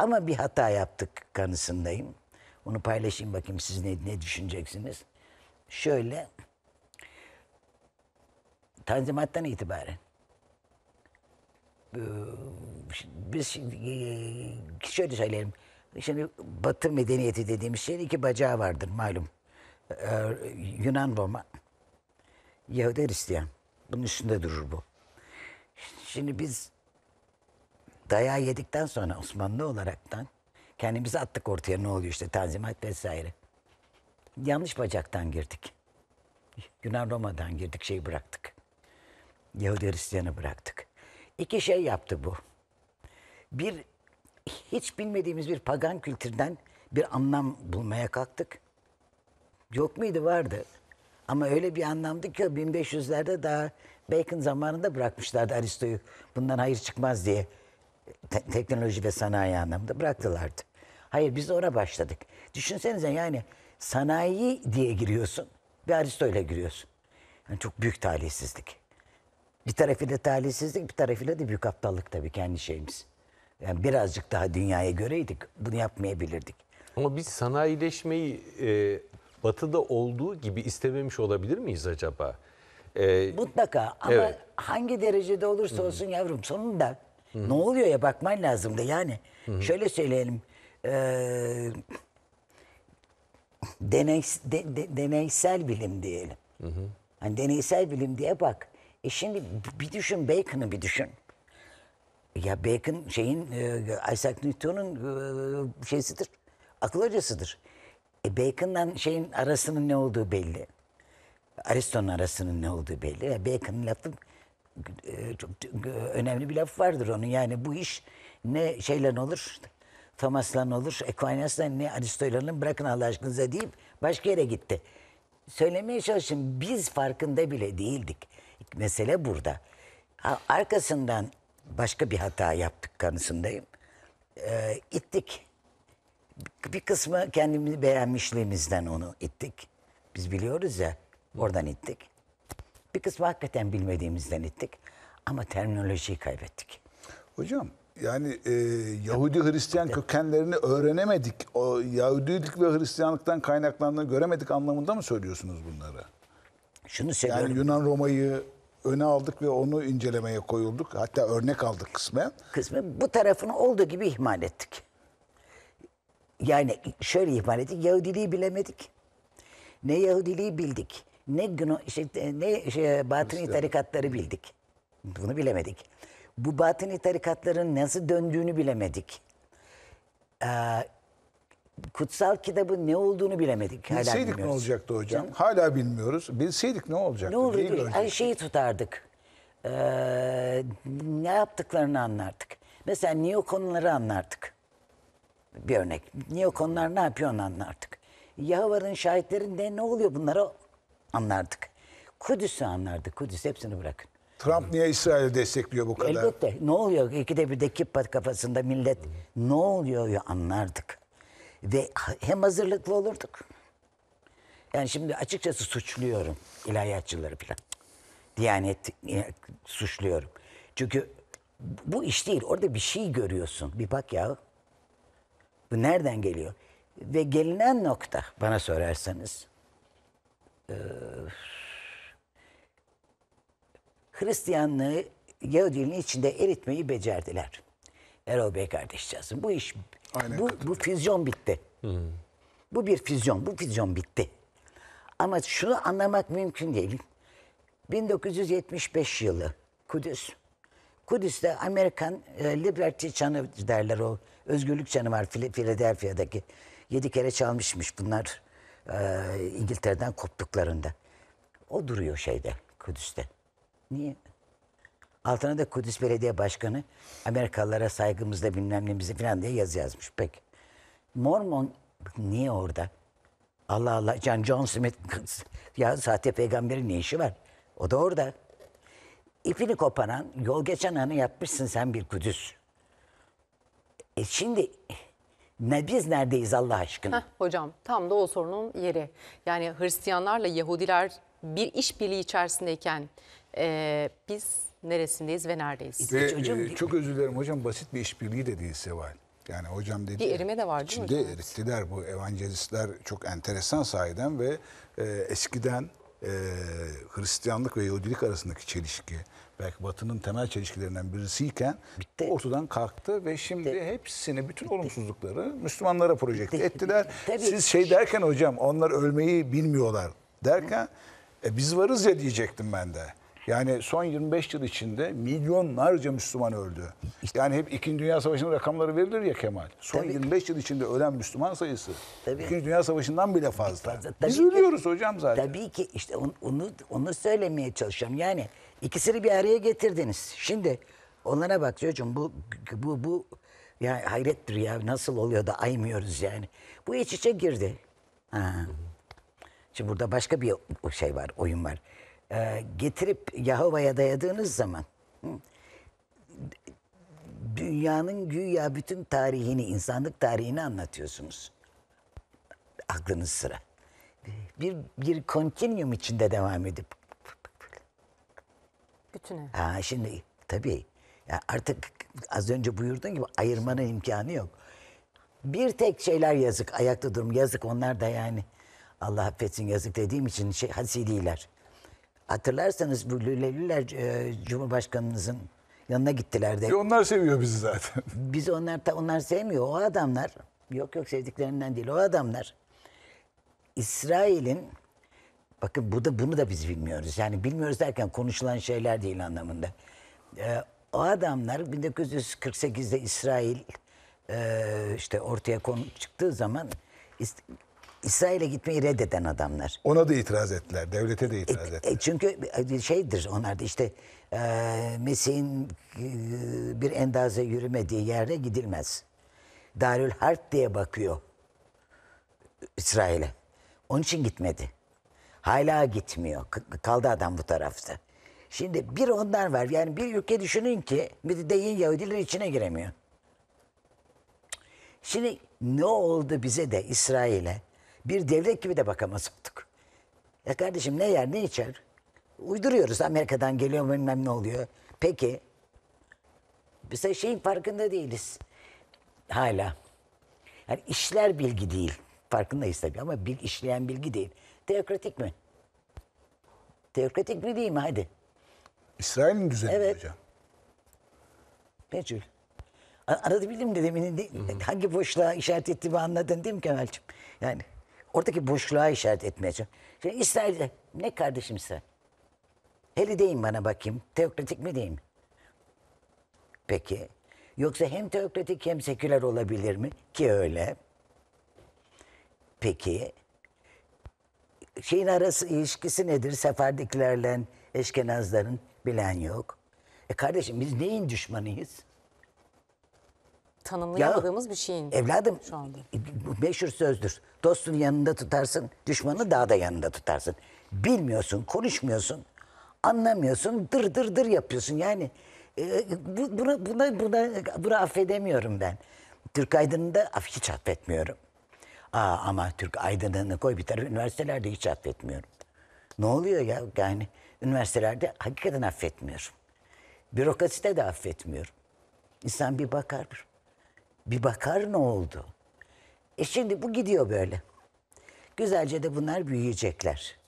Ama bir hata yaptık kanısındayım. Onu paylaşayım bakayım siz ne, ne düşüneceksiniz. Şöyle Tanzimat'tan itibaren e, biz şimdi, e, şöyle söyleyelim. Şimdi Batı medeniyeti dediğimiz şeyin iki bacağı vardır malum. Yunan Roma, Yahudi Hristiyan. Bunun üstünde durur bu. Şimdi biz dayağı yedikten sonra Osmanlı olaraktan kendimizi attık ortaya ne oluyor işte tanzimat vesaire. Yanlış bacaktan girdik. Yunan Roma'dan girdik şeyi bıraktık. Yahudi Hristiyan'ı bıraktık. İki şey yaptı bu. Bir hiç bilmediğimiz bir pagan kültürden bir anlam bulmaya kalktık. Yok muydu? Vardı. Ama öyle bir anlamdı ki o 1500'lerde daha Bacon zamanında bırakmışlardı Aristo'yu. Bundan hayır çıkmaz diye. Te- teknoloji ve sanayi anlamında bıraktılardı. Hayır biz ona başladık. Düşünsenize yani sanayi diye giriyorsun ve Aristo ile giriyorsun. Yani çok büyük talihsizlik. Bir tarafıyla talihsizlik, bir tarafıyla da büyük aptallık tabii kendi şeyimiz. Yani birazcık daha dünyaya göreydik bunu yapmayabilirdik. Ama biz sanayileşmeyi e, batıda olduğu gibi istememiş olabilir miyiz acaba? E, Mutlaka ama Evet. hangi derecede olursa olsun yavrum sonunda ne oluyor ya bakman lazım da yani. Şöyle söyleyelim. eee, deney, de- de- deneysel bilim diyelim. Hani deneysel bilim diye bak. E şimdi bir düşün Bacon'ı bir düşün. Ya Bacon şeyin e, Isaac Newton'un e, şeysidir. Akıl hocasıdır. E Bacon'la şeyin arasının ne olduğu belli. Aristo'nun arasının ne olduğu belli. Ya Bacon'ın lafı e, çok e, önemli bir laf vardır onun. Yani bu iş ne şeyle olur, Thomas'la olur, Aquinas'la ne Aristo'yla bırakın Allah aşkınıza deyip başka yere gitti. Söylemeye çalışın biz farkında bile değildik. Mesele burada. Ha, arkasından başka bir hata yaptık kanısındayım. E, ittik. Bir kısmı kendimizi beğenmişliğimizden onu ittik. Biz biliyoruz ya oradan ittik. Bir kısmı hakikaten bilmediğimizden ittik. Ama terminolojiyi kaybettik. Hocam yani e, Yahudi Hristiyan kökenlerini öğrenemedik. O Yahudilik ve Hristiyanlıktan kaynaklandığını göremedik anlamında mı söylüyorsunuz bunları? Şunu söylüyorum. Yani Yunan Roma'yı öne aldık ve onu incelemeye koyulduk. Hatta örnek aldık kısmen. kısmı bu tarafını olduğu gibi ihmal ettik. Yani şöyle ihmal ettik. Yahudiliği bilemedik. Ne Yahudiliği bildik. Ne Gno, şey, ne şey, batıni tarikatları bildik. Bunu bilemedik. Bu batıni tarikatların nasıl döndüğünü bilemedik. Ee, kutsal kitabın ne olduğunu bilemedik. Hala Bilseydik ne bilmiyoruz. olacaktı hocam? Hala bilmiyoruz. Bilseydik ne olacaktı? Ne olurdu? Görecektik? şeyi tutardık. Ee, ne yaptıklarını anlardık. Mesela neokonları anlardık. Bir örnek. Neokonlar ne yapıyor onu anlardık. Yahova'nın şahitlerinde ne oluyor bunlara anlardık. Kudüs'ü anlardık. Kudüs hepsini bırakın. Trump niye İsrail'i destekliyor bu kadar? Elbette. Ne oluyor? İkide bir de kippat kafasında millet ne oluyor ya anlardık. Ve hem hazırlıklı olurduk. Yani şimdi açıkçası suçluyorum ilahiyatçıları falan. Diyanet e, suçluyorum. Çünkü bu iş değil. Orada bir şey görüyorsun. Bir bak ya. Bu nereden geliyor? Ve gelinen nokta bana sorarsanız Hristiyanlığı Yahudiliğin içinde eritmeyi becerdiler. Erol Bey kardeşcağızım. Bu iş, Aynen bu, bu füzyon bitti. Bu bir füzyon, bu füzyon bitti. Ama şunu anlamak mümkün değil. 1975 yılı Kudüs. Kudüs'te Amerikan e, Liberty çanı derler o. Özgürlük çanı var Philadelphia'daki. Yedi kere çalmışmış bunlar e, İngiltere'den koptuklarında. O duruyor şeyde Kudüs'te. Niye? Altına da Kudüs Belediye Başkanı Amerikalılara saygımızda bilmem nemizi falan diye yazı yazmış. Peki. Mormon niye orada? Allah Allah. John, John Smith ya sahte peygamberin ne işi var? O da orada. İpini koparan, yol geçen anı yapmışsın sen bir Kudüs. E şimdi ne biz neredeyiz Allah aşkına? Heh, hocam tam da o sorunun yeri. Yani Hristiyanlarla Yahudiler bir işbirliği içerisindeyken e, biz neresindeyiz ve neredeyiz? Ve Çocuğum- e, çok özür dilerim hocam basit bir işbirliği de değil Seval. Yani hocam dedi. Bir erime de var değil mi hocam? erittiler bu evangelistler çok enteresan sahiden ve e, eskiden e, Hristiyanlık ve Yahudilik arasındaki çelişki belki Batı'nın temel çelişkilerinden birisiyken Bitti. ortadan kalktı ve şimdi hepsini bütün olumsuzlukları Müslümanlara projekte ettiler. Tabii. Siz şey derken hocam onlar ölmeyi bilmiyorlar derken e, biz varız ya diyecektim ben de. Yani son 25 yıl içinde milyonlarca Müslüman öldü. Yani hep 2. Dünya Savaşı'nın rakamları verilir ya Kemal. Son Tabii. 25 yıl içinde ölen Müslüman sayısı Tabii. 2. Dünya Savaşı'ndan bile fazla. Fazla. Biz Tabii ki- ölüyoruz hocam zaten. Tabii ki işte onu, onu, onu söylemeye çalışıyorum. Yani ikisini bir araya getirdiniz. Şimdi onlara bak çocuğum bu bu bu ya hayrettir ya nasıl oluyor da aymıyoruz yani. Bu iç içe girdi. Ha. Şimdi burada başka bir şey var, oyun var. Ee, getirip Yahova'ya dayadığınız zaman hı, dünyanın güya bütün tarihini, insanlık tarihini anlatıyorsunuz aklınız sıra. Bir bir kontinyum içinde devam edip Bütüne. ha şimdi tabii ya artık az önce buyurduğun gibi ayırmanın imkanı yok. Bir tek şeyler yazık, ayakta durum yazık onlar da yani Allah affetsin yazık dediğim için şey hasidiler. Hatırlarsanız bu Lüleliler e, Cumhurbaşkanımızın yanına gittiler de. E onlar seviyor bizi zaten. Biz onlar da onlar sevmiyor. O adamlar yok yok sevdiklerinden değil. O adamlar İsrail'in bakın bu da bunu da biz bilmiyoruz. Yani bilmiyoruz derken konuşulan şeyler değil anlamında. Ee, o adamlar 1948'de İsrail e, işte ortaya konu çıktığı zaman İsrail'e gitmeyi reddeden adamlar. Ona da itiraz ettiler. Devlete de itiraz ettiler. E, çünkü şeydir onlar da işte e, Mesih'in e, bir endaze yürümediği yere gidilmez. Darül Harp diye bakıyor İsrail'e. Onun için gitmedi. Hala gitmiyor. Kaldı adam bu tarafta. Şimdi bir onlar var. Yani bir ülke düşünün ki değil Yahudiler içine giremiyor. Şimdi ne oldu bize de İsrail'e? Bir devlet gibi de bakamaz olduk. Ya kardeşim ne yer ne içer? Uyduruyoruz Amerika'dan geliyor bilmem ne oluyor. Peki. Biz de şeyin farkında değiliz. Hala. Yani işler bilgi değil. Farkındayız tabii ama bil, işleyen bilgi değil. Teokratik mi? Teokratik mi değil mi? Hadi. İsrail'in düzeni Evet. hocam. A- Anlatabildim de demin de- hangi boşluğa işaret ettiğimi anladın değil mi Kemal'cim? Yani oradaki boşluğa işaret etmeye çalışıyorum. Şimdi İsrail'de ne kardeşim sen? Hele deyin bana bakayım. Teokratik mi mi? Peki. Yoksa hem teokratik hem seküler olabilir mi? Ki öyle. Peki. Şeyin arası ilişkisi nedir? Sefardikilerle Eşkenazların bilen yok. E kardeşim biz neyin düşmanıyız? Tanımlayamadığımız bir şeyin. Evladım Şu anda. bu meşhur sözdür. Dostun yanında tutarsın, düşmanı daha da yanında tutarsın. Bilmiyorsun, konuşmuyorsun, anlamıyorsun, dır dır dır yapıyorsun. Yani e, bu, buna, buna, buna, buna affedemiyorum ben. Türk Aydın'ı da af- hiç affetmiyorum. Aa, ama Türk Aydın'ını koy bir tarafa, üniversitelerde hiç affetmiyorum. Ne oluyor ya? Yani üniversitelerde hakikaten affetmiyorum. Bürokraside de affetmiyorum. İnsan bir bakar. Bir bakar ne oldu? E şimdi bu gidiyor böyle. Güzelce de bunlar büyüyecekler.